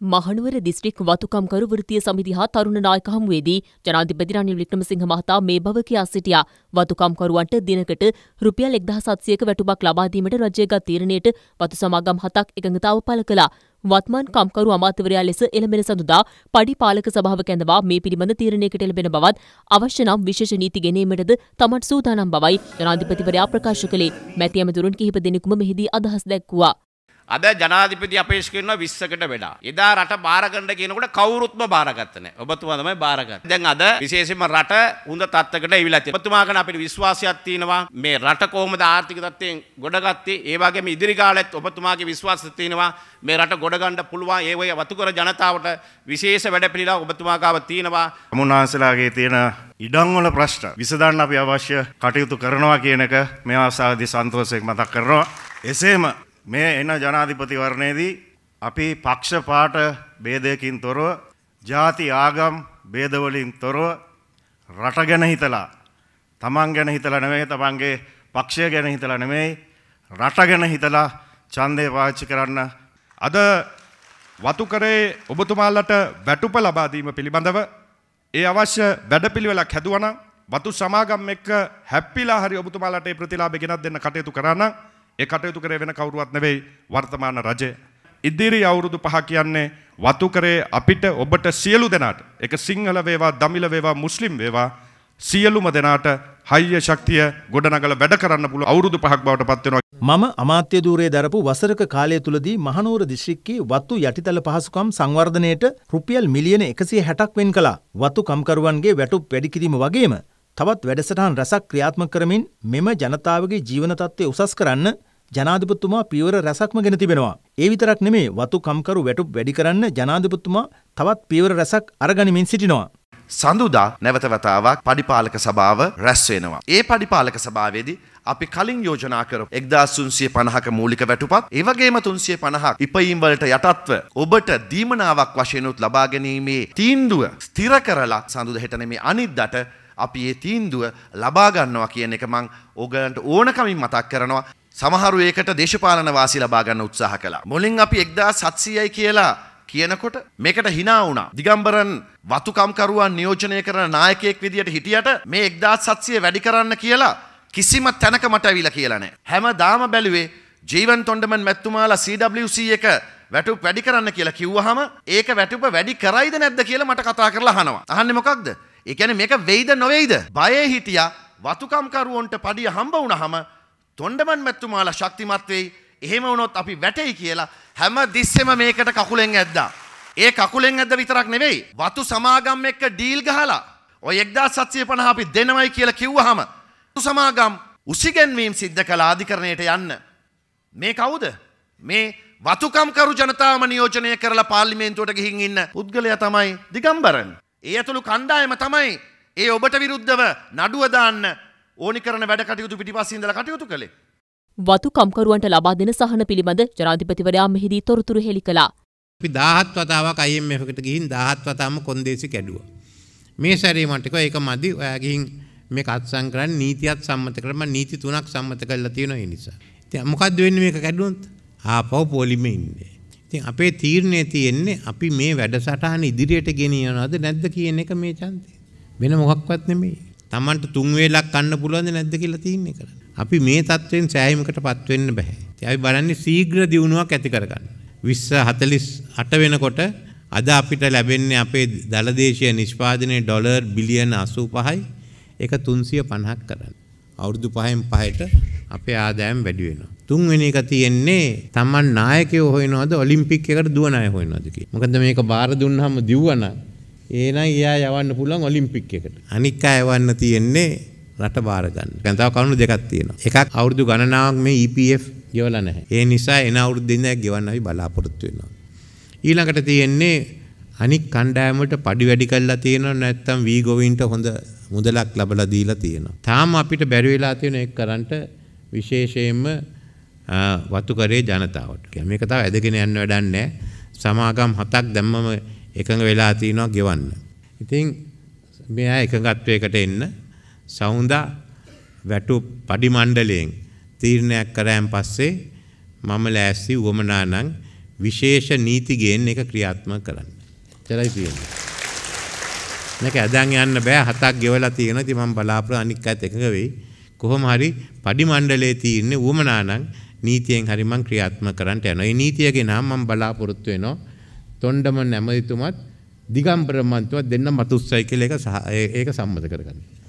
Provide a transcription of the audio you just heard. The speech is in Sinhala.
මහනුවර දිස්ත්‍රික් වතුකම්කරු වෘත්තීය සමිති හා තරුණ නායක හමුවේදී ජනාධිපති රනිල් වික්‍රමසිංහ මහතා මේ බව කියා සිටියා. වතුකම්කරුවන්ට දිනකට රුපියල් 1700ක වැටුපක් ලබා දීමට රජය ගත් තීරණයට වතු සමාගම් හතක් එකඟතාව පළ කළා. වත්මන් කම්කරු අමාත්‍යවරයා ලෙස එළඹෙන සඳුදා පඩි පාලක සභාව කැඳවා මේ පිළිබඳ තීරණයකට එළඹෙන බවත් අවශ්‍ය නම් විශේෂ නීති ගෙනීමටද තමන් සූදානම් බවයි ජනාධිපතිවරයා ප්‍රකාශ කළේ. මැති ඇමතුරුන් කිහිප දෙනෙකුම මෙහිදී අදහස් දැක්වුවා. අද ජනාධිපති අපේක්ෂ කරනවා 20කට වඩා. එදා රට බාර ගන්න කියනකොට කවුරුත්ම බාරගත්තේ නැහැ. ඔබතුමා තමයි බාරගත්තේ. දැන් අද විශේෂයෙන්ම රට හොඳ තත්ත්වයකට ඇවිල්ලා තියෙනවා. ඔබතුමා ගැන අපිට විශ්වාසයක් තියෙනවා. මේ රට කොහොමද ආර්ථික තත්ත්වයෙන් ගොඩගත්තේ? ඒ වගේම ඉදිරි කාලෙත් ඔබතුමාගේ විශ්වාසය තියෙනවා. මේ රට ගොඩ ගන්න පුළුවන්. ඒ වගේ වතුකර ජනතාවට විශේෂ වැඩපිළිවෙලක් ඔබතුමා ගාව තියෙනවා. මුන්වහන්සේලාගේ තියෙන ඉඩංවල ප්‍රශ්න විසඳන්න අපි අවශ්‍ය කටයුතු කරනවා කියන එක මේ අවස්ථාවේදී සන්තෝෂයෙන් මතක් කරනවා. එසේම මේ එන ජනාධිපතිවරණයේදී අපි පක්ෂ පාට ભેදයකින් තොරව, ಜಾති ආගම් ભેදවලින් තොරව රට ගැන හිතලා, තමන් ගැන හිතලා නෙමෙයි, තමන්ගේ පක්ෂය ගැන හිතලා නෙමෙයි, රට ගැන හිතලා ඡන්දය පාවිච්චි කරන්න. අද වතුකරේ ඔබතුමාලට වැටුප ලබා දීම පිළිබඳව ඒ අවශ්‍ය වැඩපිළිවෙලක් හැදුවනම් වතු සමාගම් එක්ක හැප්පිලා හරි ඔබතුමාලට ඒ ප්‍රතිලාභය ගෙනත් දෙන්න කටයුතු කරා නම් ඒ කටයුතු කරේ වෙන කවුරුවත් නෙවෙයි වර්තමාන රජය. ඉදිරි අවුරුදු පහ කියන්නේ වතු කරේ අපිට ඔබට සියලු දෙනාට එක සිංහල වේවා දමිල වේවා මුස්ලිම් වේවා සියලුම දෙනාට හයිය ශක්තිය ගොඩනගල වැඩ කරන්න පුළුවන් අවුරුදු පහක් බවට පත් වෙනවා. මම අමාත්‍ය ධූරයේ දරපු වසරක කාලය තුලදී මහනුවර දිස්ත්‍රික්කයේ වතු යටිතල පහසුකම් සංවර්ධනයට රුපියල් මිලියන 160ක් වෙන් කළා. වතු කම්කරුවන්ගේ වැටුප් වැඩි කිරීම වගේම තවත් වැඩසටහන් රැසක් ක්‍රියාත්මක කරමින් මෙම ජනතාවගේ ජීවන තත්ත්වය උසස් කරන්න ජනාධිපතිතුමා පියවර රැසක්ම ගෙන තිබෙනවා. ඒ විතරක් නෙමේ වතු කම්කරු වැටුප් වැඩි කරන්න ජනාධිපතිතුමා තවත් පියවර රැසක් අරගනිමින් සිටිනවා. සඳුදා නැවත වතාවක් පඩිපාලක සභාව රැස් වෙනවා. ඒ පඩිපාලක සභාවේදී අපි කලින් යෝජනා කරපු 1350ක මූලික වැටුපත් ඒ වගේම 350ක් ඉපයීම් වලට යටත්ව ඔබට දීමනාවක් වශයෙන් උත් ලබා ගැනීමේ තීන්දුව ස්ථිර කරලා සඳුද හෙට නෙමේ අනිද්දාට අපි ඒ තීන්දුව ලබා ගන්නවා කියන එක මං ඕගලන්ට ඕනකමින් මතක් කරනවා. සමහරු ඒකට දේශපාලන වාසි ලබා ගන්න උත්සාහ කළා. මුලින් අපි 1700යි කියලා කියනකොට මේකට hina වුණා. දිගම්බරන් වතුකම්කරුවන් නියෝජනය කරන නායකයෙක් විදියට හිටියට මේ 1700 වැඩි කරන්න කියලා කිසිම තැනක මට ඇවිල්ලා කියලා නැහැ. හැමදාම බැලුවේ ජීවන් තොණ්ඩමන් මැතිතුමාලා CWC එක වැටුප් වැඩි කරන්න කියලා කිව්වහම ඒක වැටුප වැඩි කරයිද නැද්ද කියලා මට කතා කරලා අහනවා. අහන්නේ මොකක්ද? ඒ කියන්නේ මේක වෙයිද නොවේද? බයේ හිටියා වතුකම්කරුවන්ට පඩිය හම්බ වුණාම තොණ්ඩමන් මැතිතුමාලා ශක්තිමත් වෙයි. එහෙම වුණොත් අපි වැටෙයි කියලා හැම දිස්සෙම මේකට කකුලෙන් ඇද්දා. ඒ කකුලෙන් ඇද්ද විතරක් නෙවෙයි. වතු සමාගම් එක්ක ඩීල් ගහලා ඔය 1750 අපි දෙනවයි කියලා කිව්වහම වතු සමාගම් උසිගැන්වීම් සිද්ධ කළ අධිකරණයට යන්න. මේ කවුද? මේ වතුකම්කරු ජනතාවම නියෝජනය කරලා පාර්ලිමේන්තුවට ගිහින් ඉන්න පුද්ගලයා තමයි දිගම්බරන්. ඒ ඇතුළු කණ්ඩායම තමයි ඒ ඔබට විරුද්ධව නඩුව දාන්න ඕනි කරන වැඩ කටයුතු පිටිපස්සේ ඉඳලා කටයුතු කළේ. වතු කම්කරුවන්ට ලබා දෙන සහන පිළිබඳ ජනාධිපතිවරයා මෙහිදී තොරතුරු හෙළි කළා. අපි 17 වතාවක් IMF එකට ගිහින් 17 වතාවම කොන්දේසි කැඩුවා. මේ සැරේ මට කිව්වා ඒක මදි. ඔයා ගිහින් මේක අත්සන් කරන්න නීතියත් සම්මත කරලා මම නීති තුනක් සම්මත කරලා තියෙනවා ඒ නිසා. ඉතින් මොකද්ද වෙන්නේ මේක කැඩුවොත්? ආපහු පොලිමේ ඉන්නේ. ඉතින් අපේ තීරණය තියෙන්නේ අපි මේ වැඩසටහන ඉදිරියට ගෙනියනවද නැද්ද කියන එක මේ ඡන්දේ. වෙන මොකක්වත් නෙමෙයි. Tamanට තුන් වේලක් කන්න පුළුවන්ද නැද්ද කියලා තීරණය කරන්න. අපි මේ තත්ත්වෙන් සෑහීමකටපත් වෙන්න බෑ. ඉතින් අපි බලන්නේ ශීඝ්‍ර දියුණුවක් ඇති කරගන්න. 2048 වෙනකොට අද අපිට ලැබෙන්නේ අපේ දලදේශීය නිෂ්පාදනයේ ඩොලර් බිලියන 85යි ඒක 350ක් කරන්න. අවුරුදු 5න් 5ට අපේ ආදායම් වැඩි වෙනවා. තුන්වෙනි එක තියෙන්නේ Taman නායකයෝ හොයනවද ඔලිම්පික් එකට දුවන අය හොයනවද කියලා. මොකද මේක බාර දුන්නාම දිව්වනම් එහෙනම් එයා යවන්න පුළුවන් ඔලිම්පික් එකට. අනික් අය යවන්න තියෙන්නේ රට බාර ගන්න. දැන් තව කරුණු දෙකක් තියෙනවා. එකක් අවුරුදු ගණනාවක් මේ EPF ගෙවලා නැහැ. ඒ නිසා එන අවුරුද්දෙන් ඉඳන් ගෙවන්න අපි බලාපොරොත්තු වෙනවා. ඊළඟට තියෙන්නේ අනික් කණ්ඩායම වලට පඩි වැඩි කරලා තියෙනවා නැත්නම් වී ගොවින්ට හොඳ මුදලක් ලබලා දීලා තියෙනවා. තාම අපිට බැරි වෙලා තියෙන එක කරන්ට විශේෂයෙන්ම වතුකරේ ජනතාවට. මේක තව ඇදගෙන යන්න වැඩක් නැහැ. සමාගම් හතක් දැම්මම එකඟ වෙලා තිනවා ගෙවන්න. ඉතින් මෙයා එකඟත්වයකට එන්න සවුන්දා වැටු පඩි මණ්ඩලයෙන් තීරණයක් කරාන් පස්සේ මම ලෑස්ති උවමනා නම් විශේෂ නීති ගේන්න එක ක්‍රියාත්මක කරන්න. එච්චරයි තියෙන්නේ. මේක ඇදන් යන්න බෑ හතක් ගෙවලා තියෙනවා. ඉතින් මම බලාපොරොත්තු අනික් අයත් එකඟ වෙයි. කොහොම හරි පඩි මණ්ඩලයේ තියෙන්නේ උවමනා නම් නීතියෙන් හරි මං ක්‍රියාත්මක කරන්න යනවා. මේ නීතිය ගෙනා මම බලාපොරොත්තු වෙනවා. තොණ්ඩම නැමතිතුමත් දිගම්බර මන්තුමත් දෙන්න මතුස්සයි කියලා ඒක ඒක සම්මත කරගන්න.